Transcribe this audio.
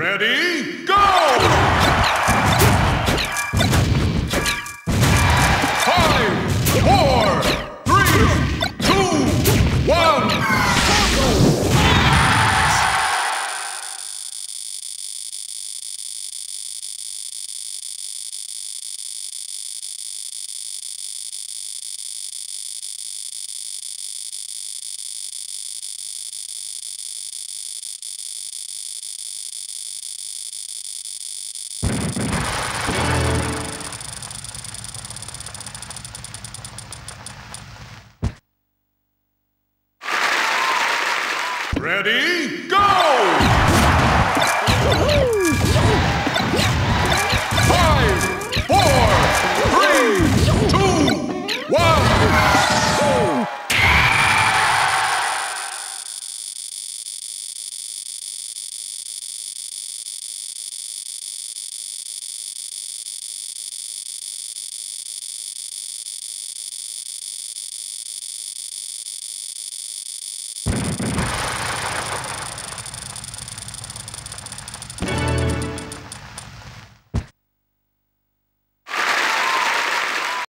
Ready, Ready, go!